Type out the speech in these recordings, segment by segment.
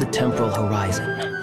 the temporal horizon.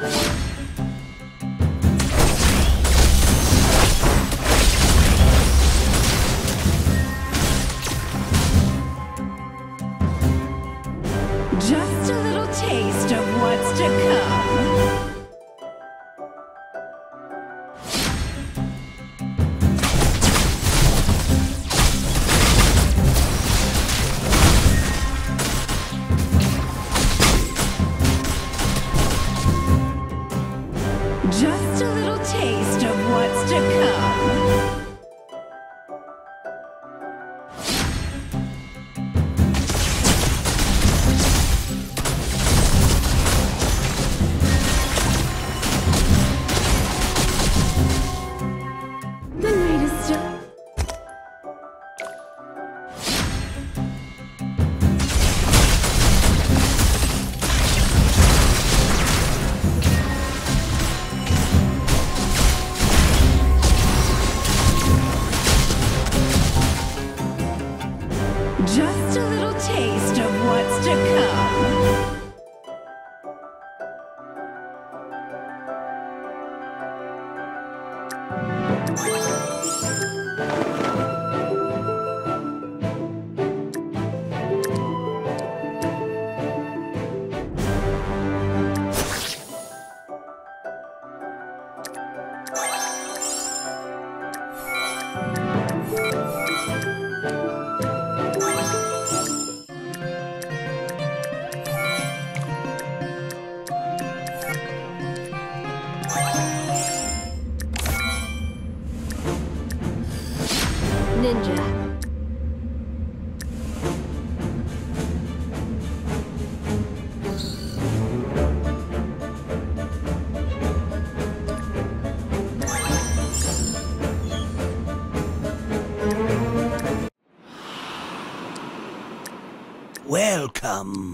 Um.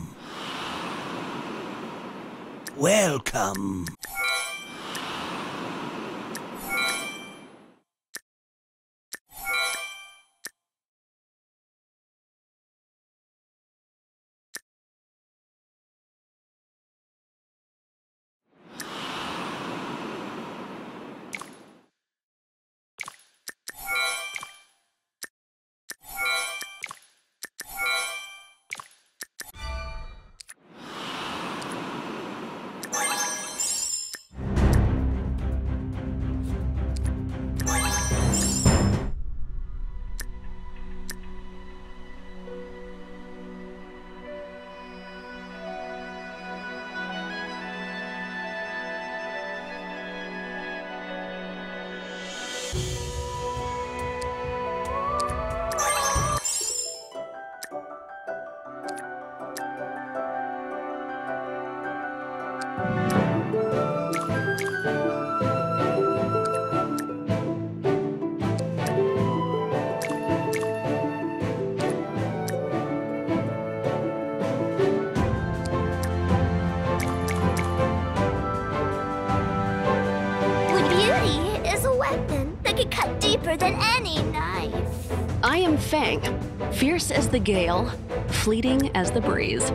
Fang, fierce as the gale, fleeting as the breeze.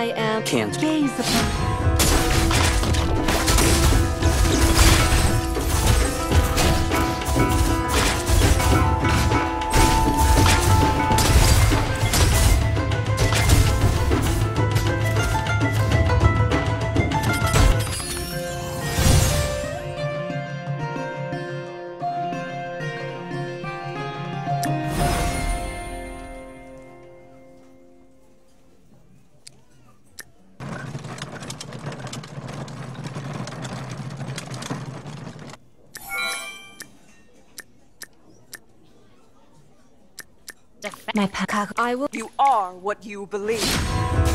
I am. Can't. Gaze upon. I will. You are what you believe.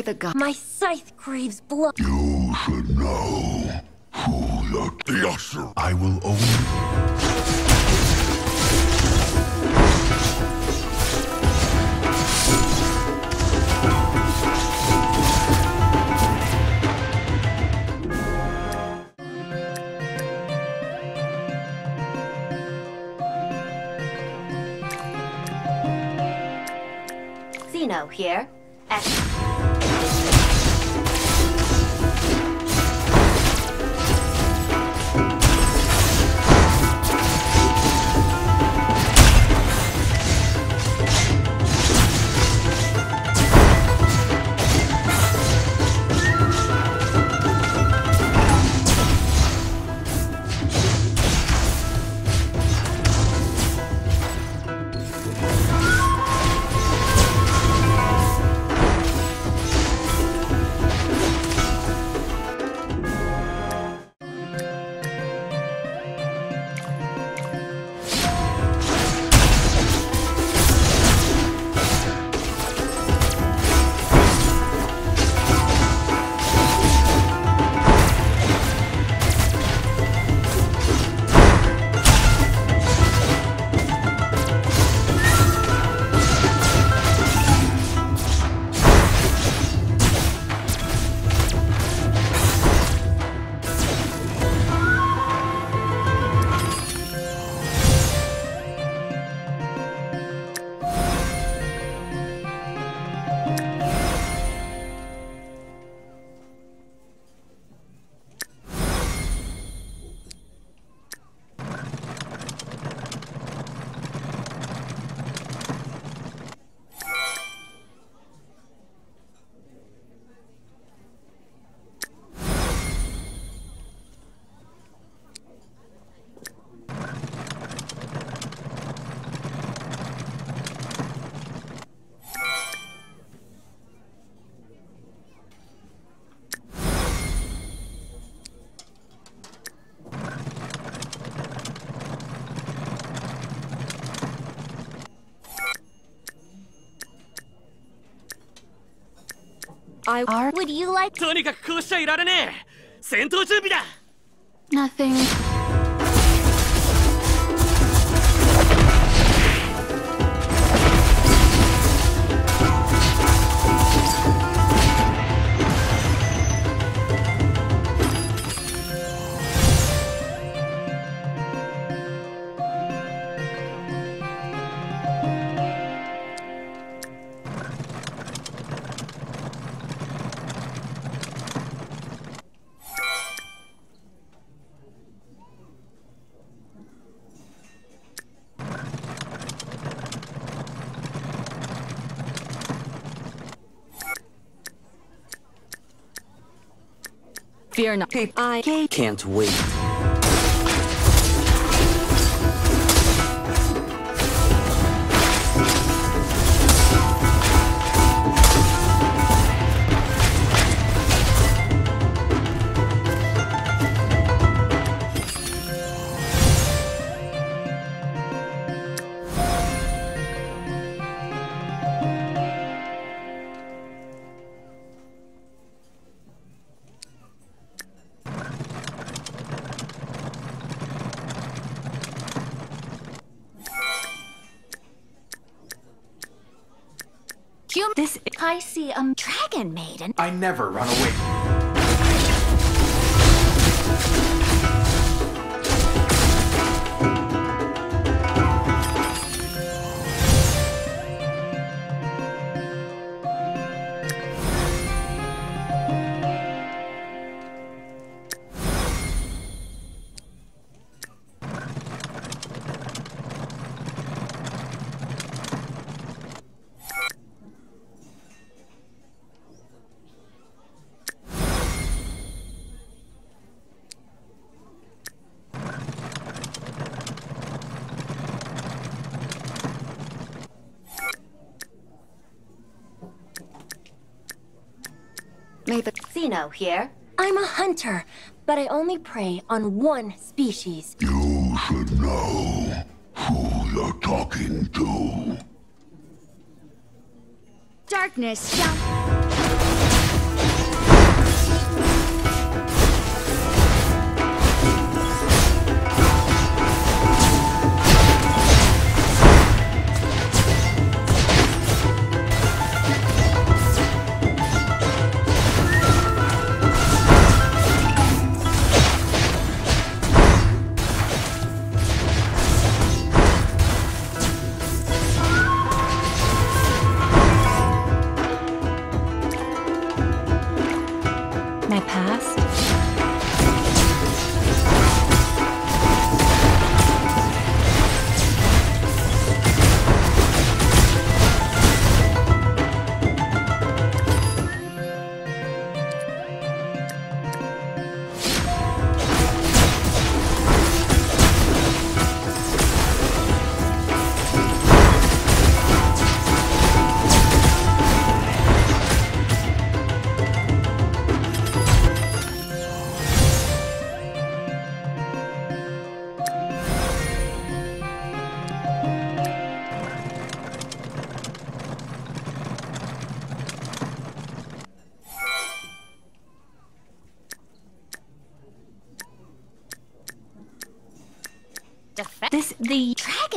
May the god. My scythe craves blood. You should know who the Yasser. I will only. I are would you like とにかくこうしちゃいられねえ戦闘準備だ nothing. Fear not. I Can't wait. I never run away. Maven Xeno here. I'm a hunter, but I only prey on one species. You should know who you're talking to. Darkness shall.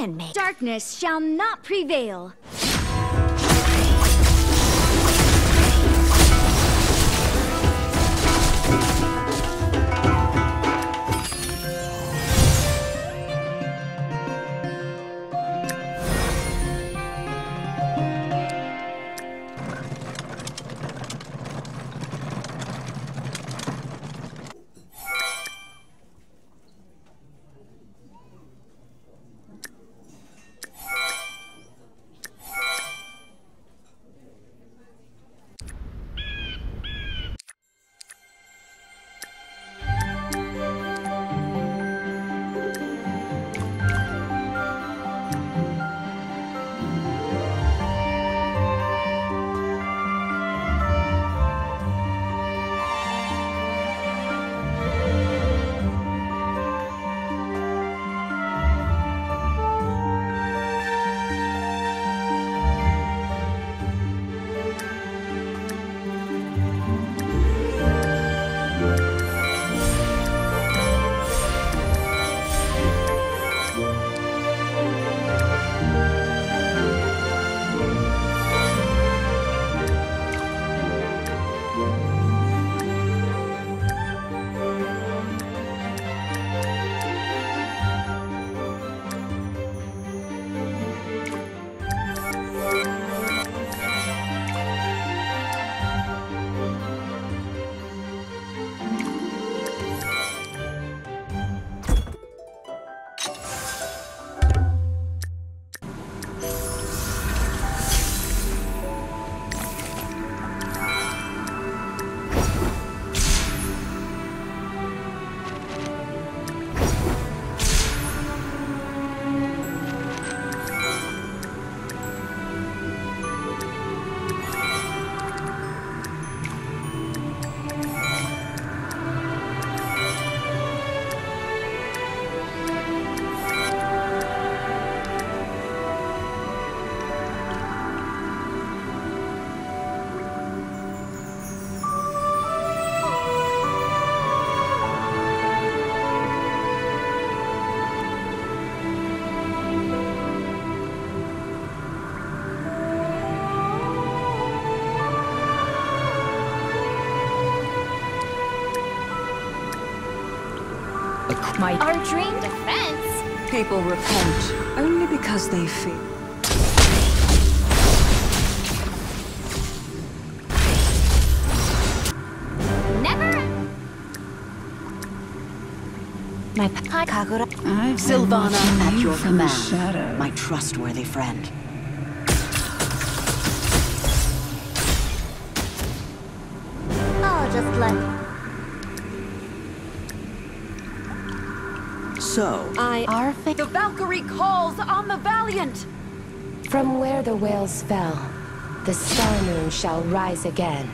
Dragon maiden. Darkness shall not prevail. My Our dream defense? People repent only because they fear. Never. My pa- Kagura. Silvanna, At your command, my trustworthy friend. I'll just let. So, I are fa- the Valkyrie calls on the valiant. From where the whales fell, the star moon shall rise again.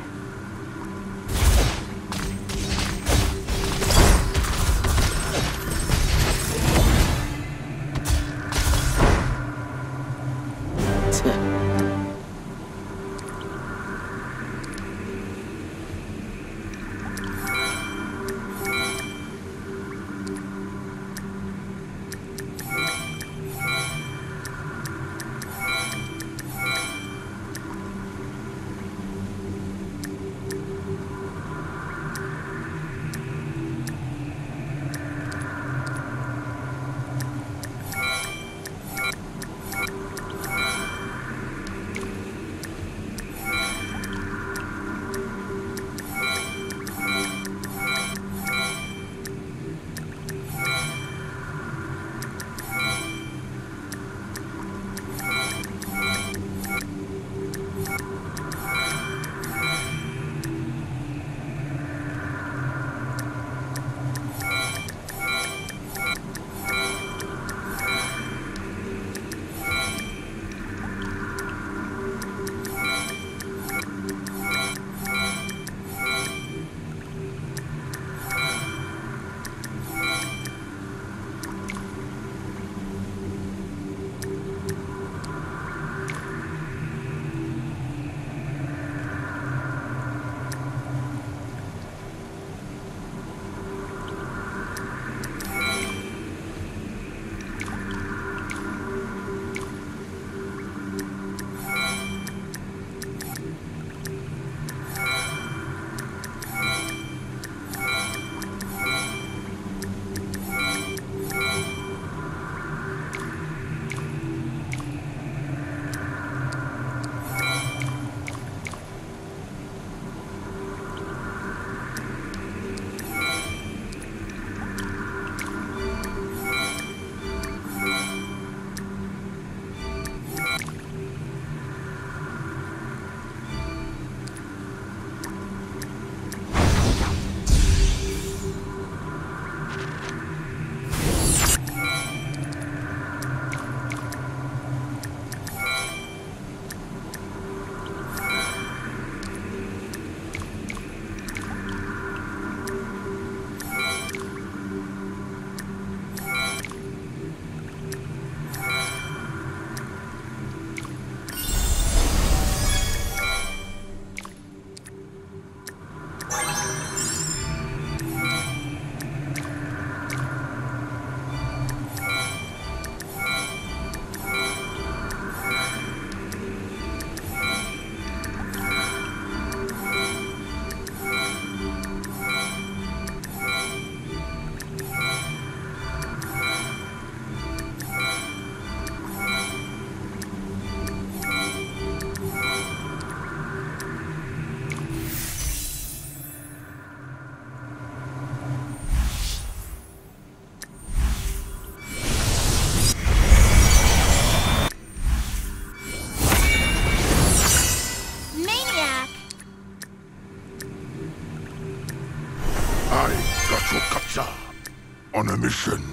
Mission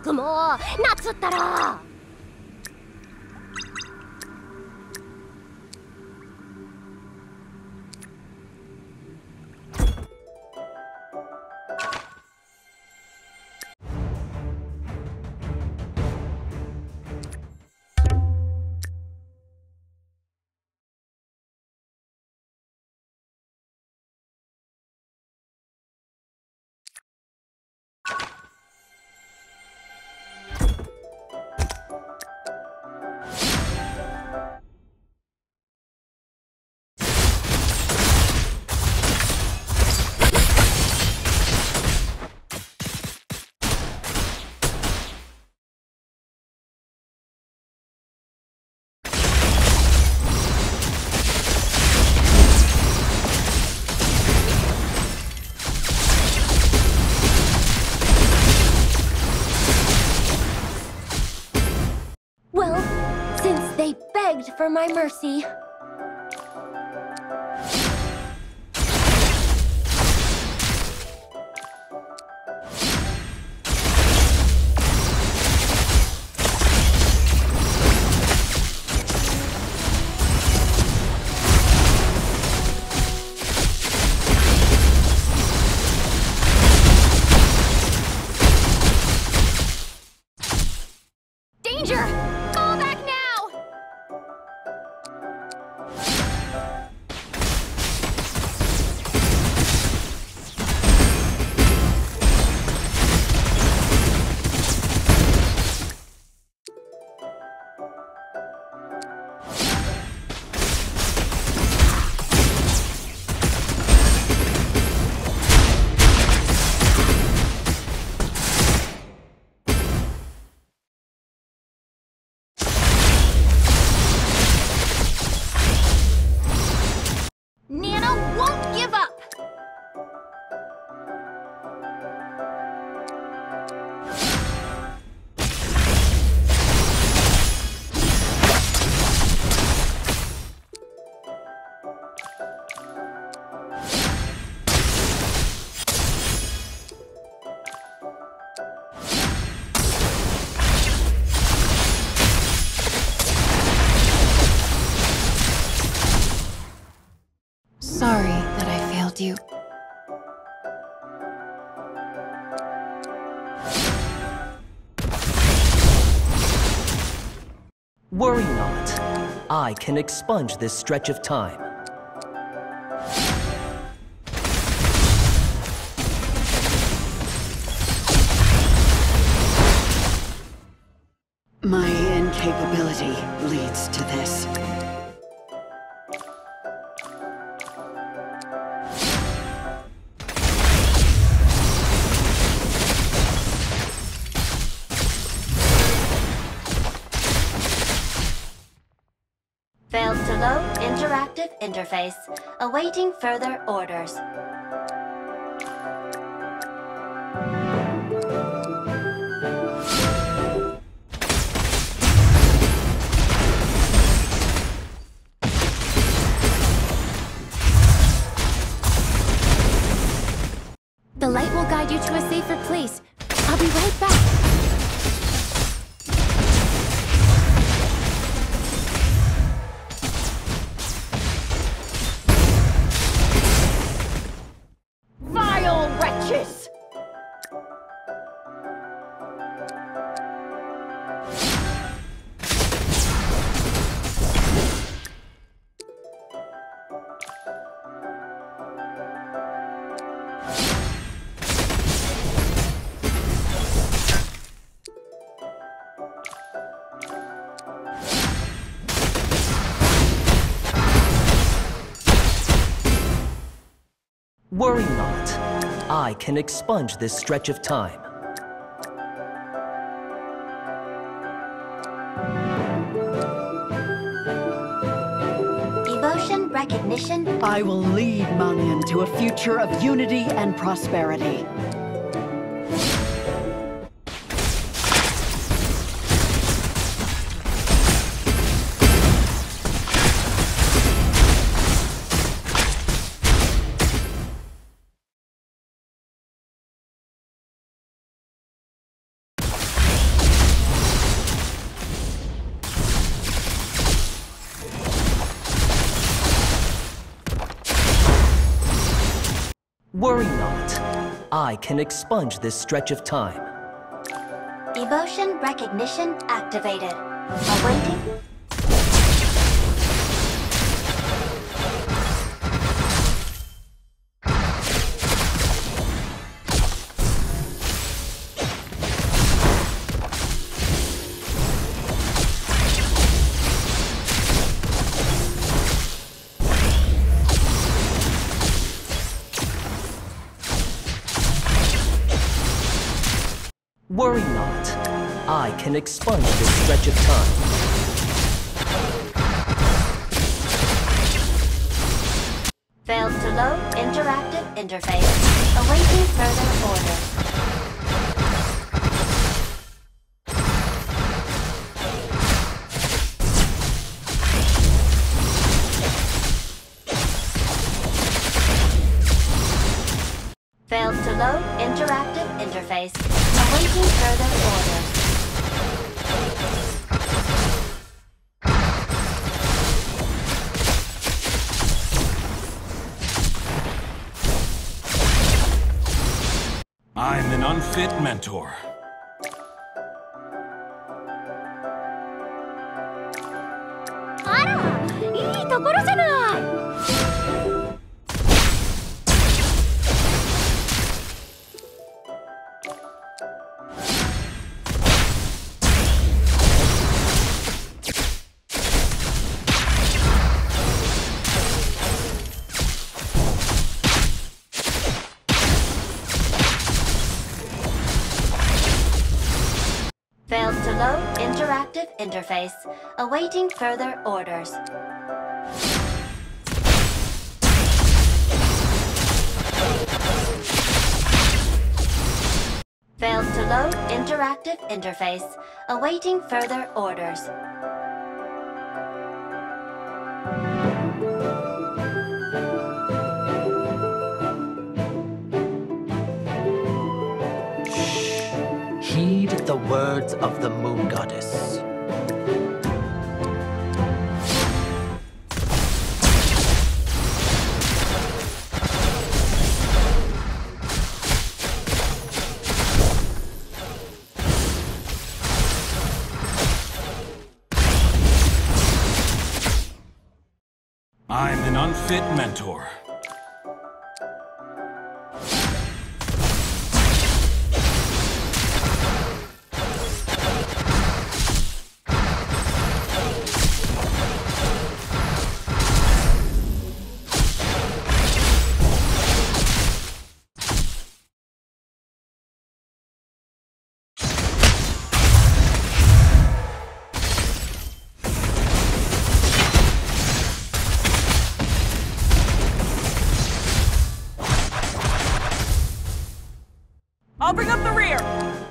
くもう夏ったら begged for my mercy. Can expunge this stretch of time. Awaiting further orders. The light will guide you to a safer place. I'll be right back. I can expunge this stretch of time. Devotion recognition. I will lead Moniyan to a future of unity and prosperity. I can expunge this stretch of time. Emotion recognition activated. Awaiting. Can expunge this stretch of time. Failed to load interactive interface. Mentor. Interactive interface. Awaiting further orders. Failed to load interactive interface. Awaiting further orders. Heed the words of the Moon Goddess. Unfit mentor. I'll bring up the rear.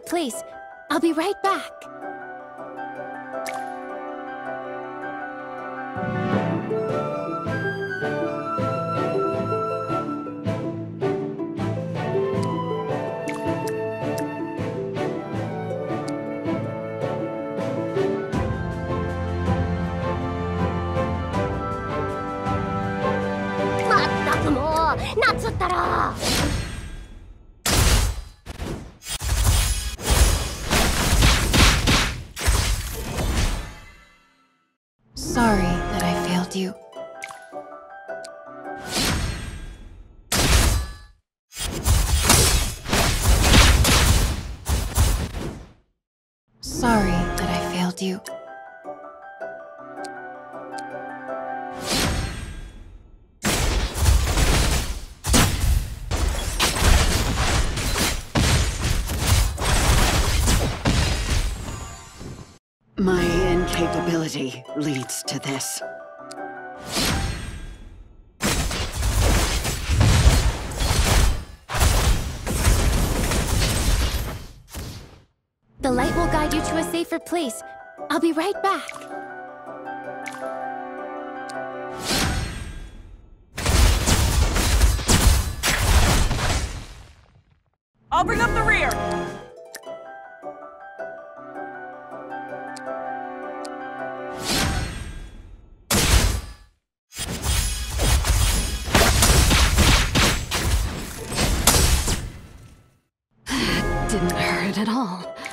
Place. I'll be right back. Incapability leads to this. The light will guide you to a safer place. I'll be right back. I'll bring up the rear! Didn't hurt at all.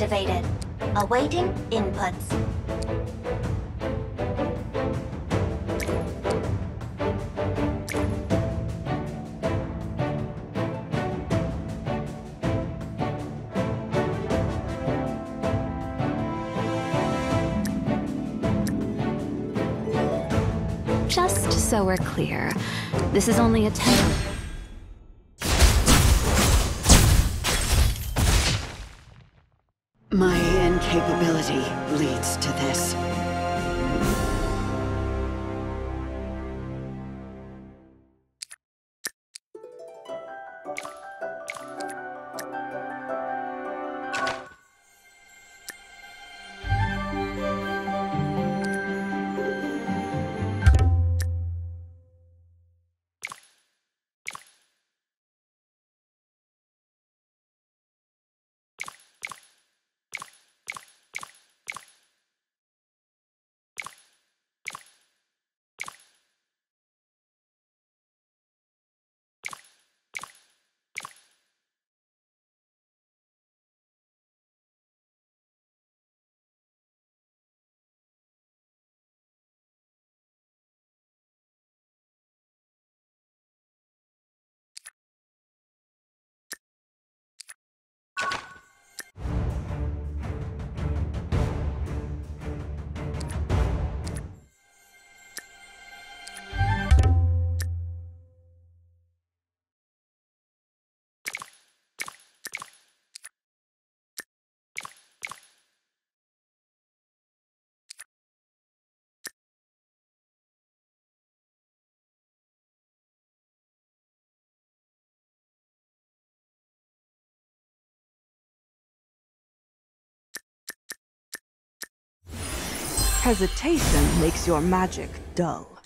Activated. Awaiting inputs. Just so we're clear, this is only a test. Hesitation makes your magic dull.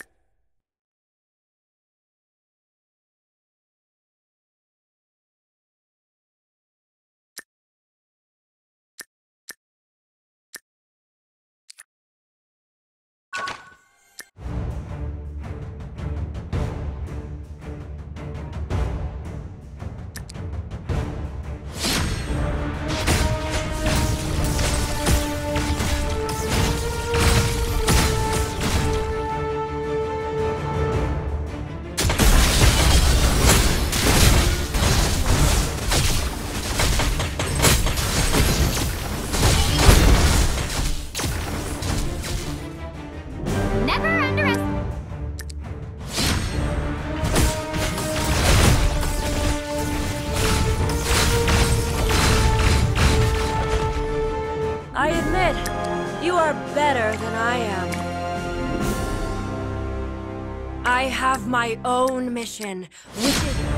my own mission, which is...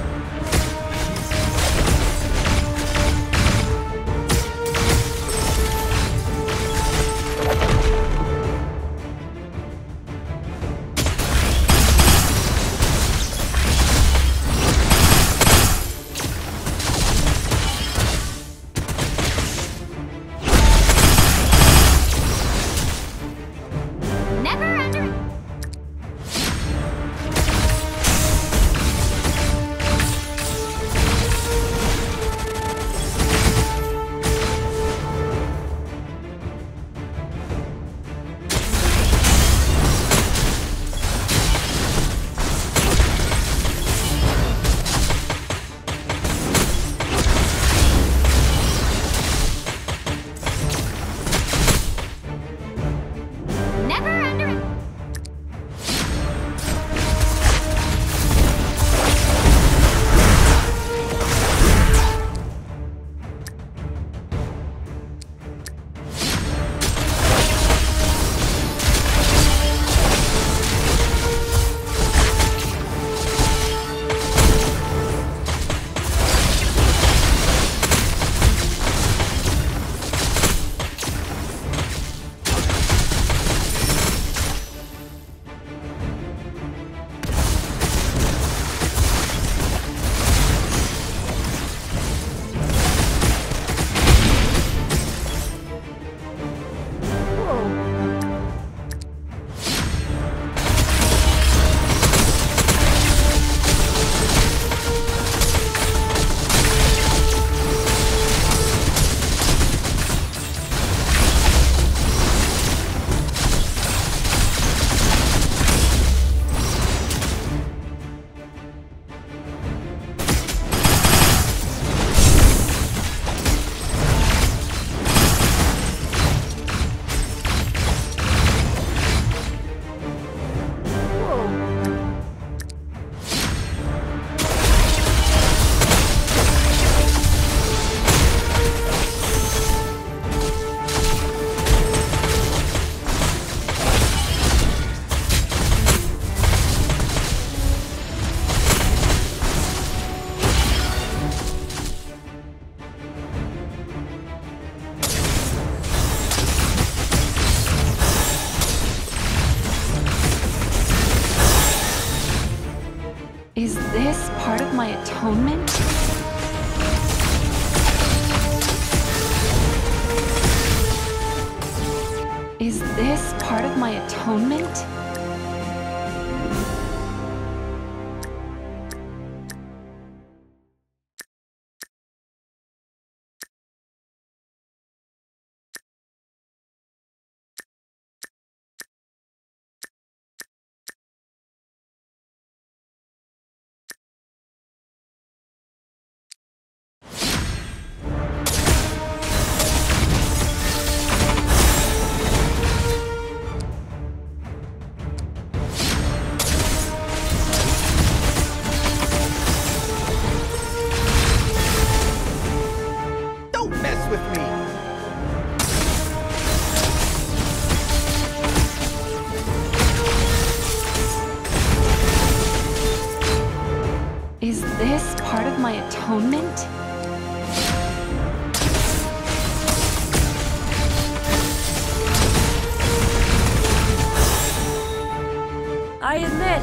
I admit,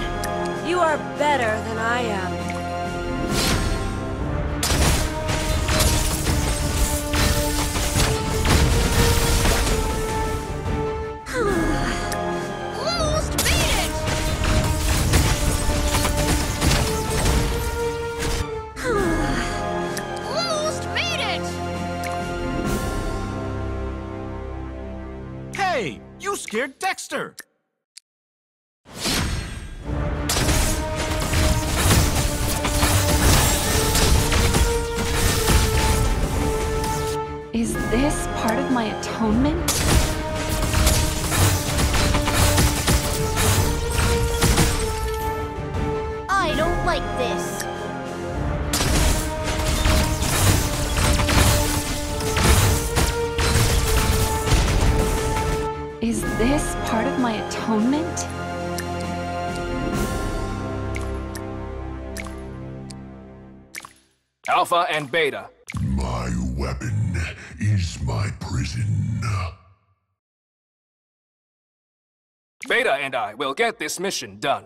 you are better than I am. faster. And Beta. My weapon is my prison. Beta and I will get this mission done.